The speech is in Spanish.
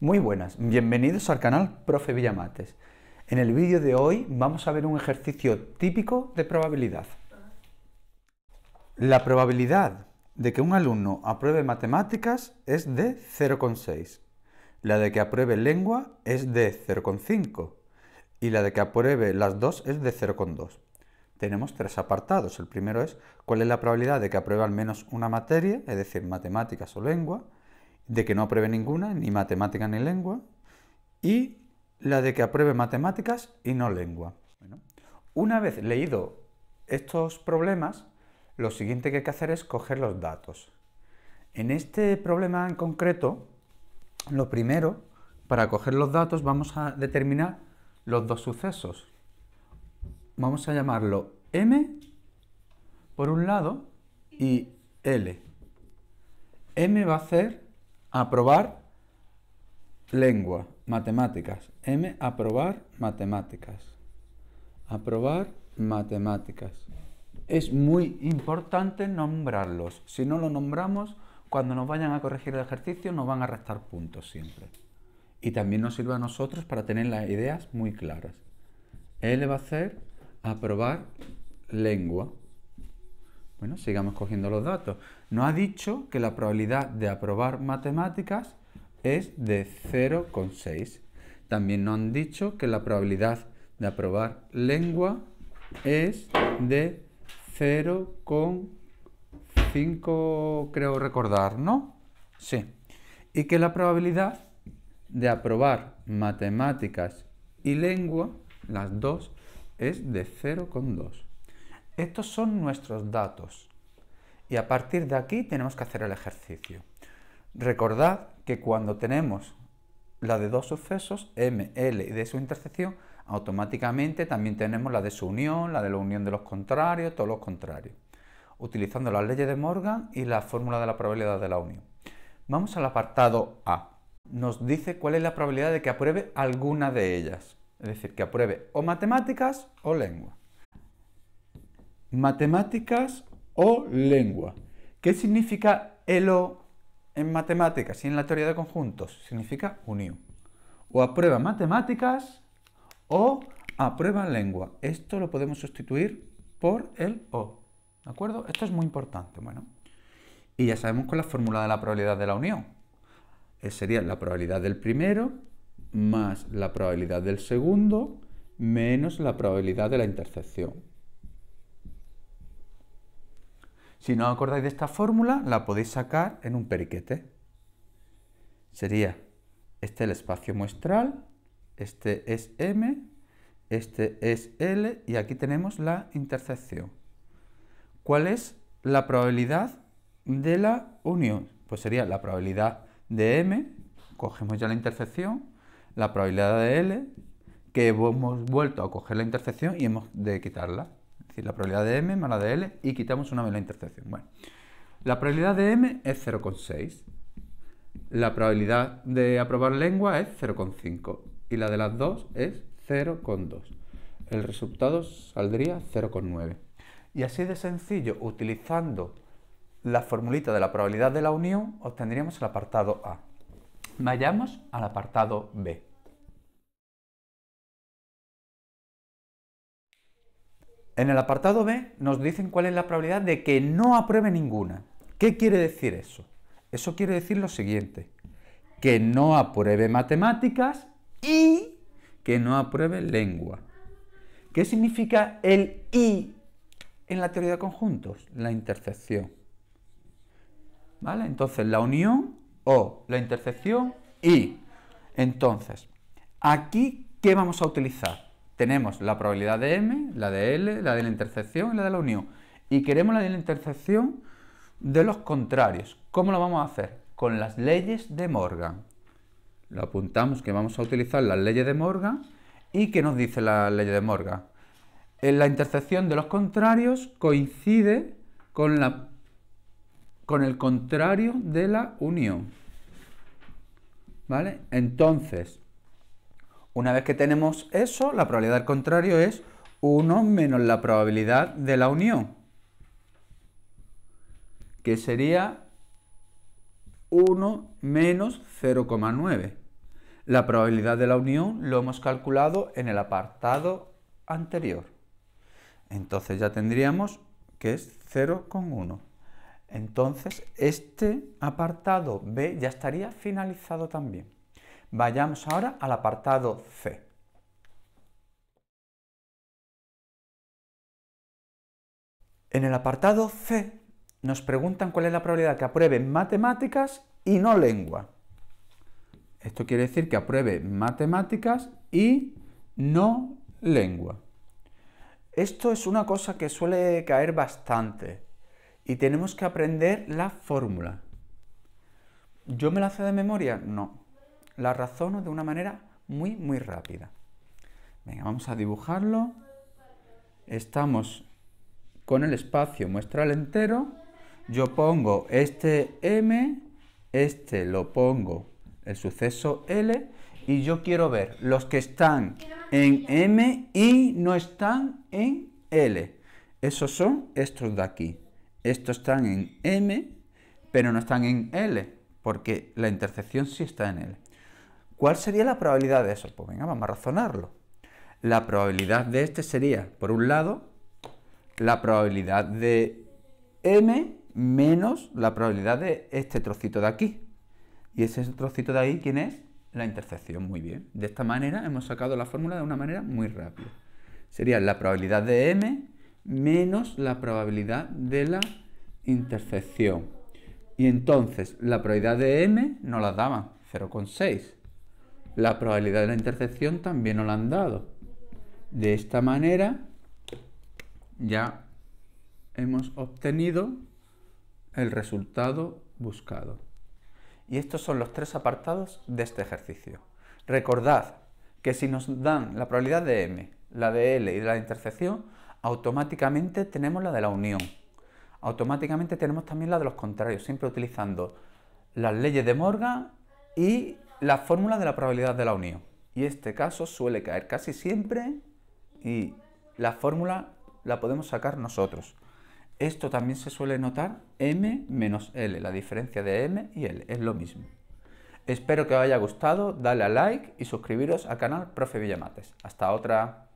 Muy buenas, bienvenidos al canal Profe Villamates. En el vídeo de hoy vamos a ver un ejercicio típico de probabilidad. La probabilidad de que un alumno apruebe matemáticas es de 0,6. La de que apruebe lengua es de 0,5. Y la de que apruebe las dos es de 0,2. Tenemos tres apartados. El primero es cuál es la probabilidad de que apruebe al menos una materia, es decir, matemáticas o lengua de que no apruebe ninguna, ni matemática ni lengua, y la de que apruebe matemáticas y no lengua. una vez leído estos problemas, lo siguiente que hay que hacer es coger los datos. En este problema en concreto, lo primero, para coger los datos, vamos a determinar los dos sucesos. Vamos a llamarlo M por un lado y L. M va a ser Aprobar lengua, matemáticas. M, aprobar matemáticas. Aprobar matemáticas. Es muy importante nombrarlos. Si no lo nombramos, cuando nos vayan a corregir el ejercicio nos van a restar puntos siempre. Y también nos sirve a nosotros para tener las ideas muy claras. L va a hacer aprobar lengua. Bueno, sigamos cogiendo los datos. Nos ha dicho que la probabilidad de aprobar matemáticas es de 0,6. También nos han dicho que la probabilidad de aprobar lengua es de 0,5, creo recordar, ¿no? Sí. Y que la probabilidad de aprobar matemáticas y lengua, las dos, es de 0,2. Estos son nuestros datos. Y a partir de aquí tenemos que hacer el ejercicio. Recordad que cuando tenemos la de dos sucesos, M, L y de su intersección, automáticamente también tenemos la de su unión, la de la unión de los contrarios, todos los contrarios, utilizando las leyes de Morgan y la fórmula de la probabilidad de la unión. Vamos al apartado A. Nos dice cuál es la probabilidad de que apruebe alguna de ellas, es decir, que apruebe o matemáticas o lengua matemáticas o lengua. ¿Qué significa el O en matemáticas y en la teoría de conjuntos? Significa unión. O aprueba matemáticas o aprueba lengua. Esto lo podemos sustituir por el O. ¿De acuerdo? Esto es muy importante. Bueno, y ya sabemos con la fórmula de la probabilidad de la unión. Eh, sería la probabilidad del primero más la probabilidad del segundo menos la probabilidad de la intersección. Si no os acordáis de esta fórmula, la podéis sacar en un periquete. Sería este el espacio muestral, este es M, este es L y aquí tenemos la intersección. ¿Cuál es la probabilidad de la unión? Pues sería la probabilidad de M, cogemos ya la intersección, la probabilidad de L, que hemos vuelto a coger la intersección y hemos de quitarla la probabilidad de m más la de l y quitamos una vez la intersección. Bueno, la probabilidad de m es 0,6. La probabilidad de aprobar lengua es 0,5 y la de las dos es 0,2. El resultado saldría 0,9. Y así de sencillo, utilizando la formulita de la probabilidad de la unión, obtendríamos el apartado A. Vayamos al apartado B. En el apartado B nos dicen cuál es la probabilidad de que no apruebe ninguna. ¿Qué quiere decir eso? Eso quiere decir lo siguiente, que no apruebe matemáticas y que no apruebe lengua. ¿Qué significa el y en la teoría de conjuntos? La intersección. ¿Vale? Entonces, la unión o la intersección y. Entonces, aquí, ¿qué vamos a utilizar? Tenemos la probabilidad de m, la de l, la de la intersección y la de la unión. Y queremos la de la intersección de los contrarios. ¿Cómo lo vamos a hacer? Con las leyes de Morgan. Lo apuntamos que vamos a utilizar las leyes de Morgan. ¿Y qué nos dice la ley de Morgan? La intersección de los contrarios coincide con, la, con el contrario de la unión. ¿Vale? Entonces, una vez que tenemos eso, la probabilidad del contrario es 1 menos la probabilidad de la unión, que sería 1 menos 0,9. La probabilidad de la unión lo hemos calculado en el apartado anterior. Entonces ya tendríamos que es 0,1. Entonces este apartado B ya estaría finalizado también. Vayamos ahora al apartado C. En el apartado C nos preguntan cuál es la probabilidad que apruebe matemáticas y no lengua. Esto quiere decir que apruebe matemáticas y no lengua. Esto es una cosa que suele caer bastante y tenemos que aprender la fórmula. ¿Yo me la sé de memoria? No la razono de una manera muy, muy rápida. Venga, vamos a dibujarlo. Estamos con el espacio muestral entero. Yo pongo este M, este lo pongo el suceso L y yo quiero ver los que están en M y no están en L. Esos son estos de aquí. Estos están en M, pero no están en L, porque la intersección sí está en L. ¿Cuál sería la probabilidad de eso? Pues venga, vamos a razonarlo. La probabilidad de este sería, por un lado, la probabilidad de m menos la probabilidad de este trocito de aquí. Y ese trocito de ahí, ¿quién es? La intersección. Muy bien. De esta manera hemos sacado la fórmula de una manera muy rápida. Sería la probabilidad de m menos la probabilidad de la intersección. Y entonces la probabilidad de m nos la daban 0,6 la probabilidad de la intersección también nos la han dado. De esta manera ya hemos obtenido el resultado buscado. Y estos son los tres apartados de este ejercicio. Recordad que si nos dan la probabilidad de m, la de l y de la intersección, automáticamente tenemos la de la unión. Automáticamente tenemos también la de los contrarios, siempre utilizando las leyes de Morgan y la fórmula de la probabilidad de la unión. Y este caso suele caer casi siempre y la fórmula la podemos sacar nosotros. Esto también se suele notar m menos l, la diferencia de m y l, es lo mismo. Espero que os haya gustado, dale a like y suscribiros al canal Profe Villamates. Hasta otra.